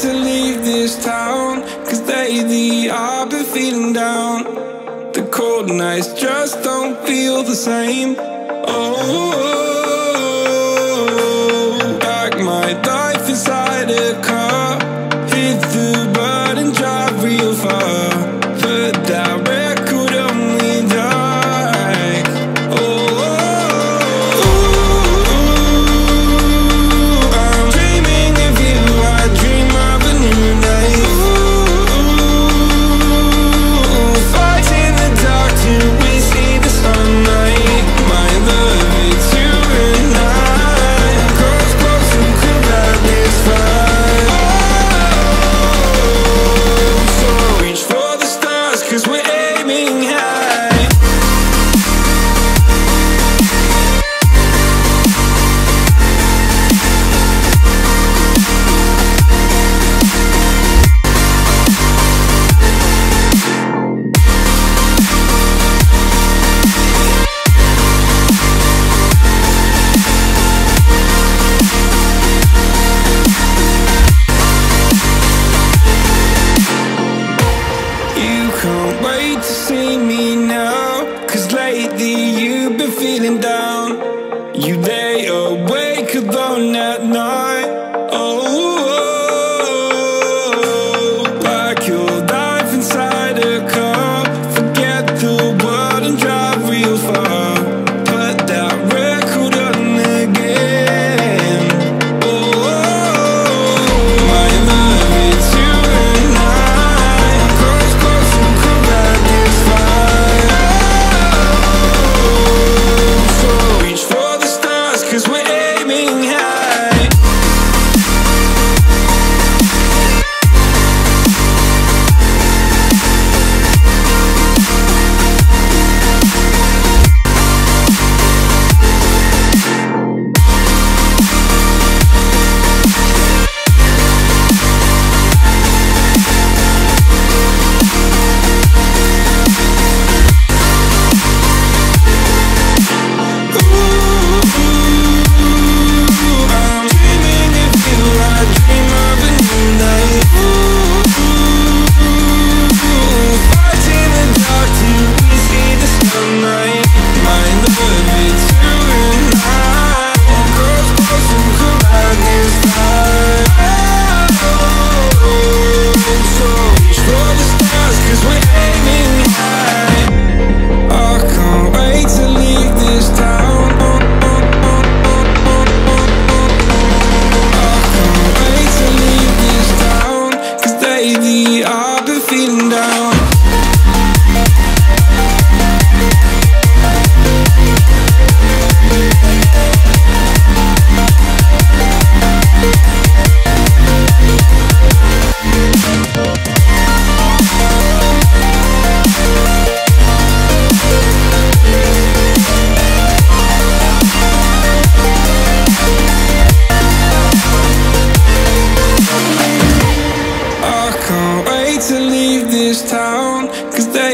to leave this town Cause lately I've been feeling down. The cold nights just don't feel the same. Oh, back my life inside a feeling down. screaming out.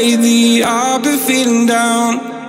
Lately I've been feeling down.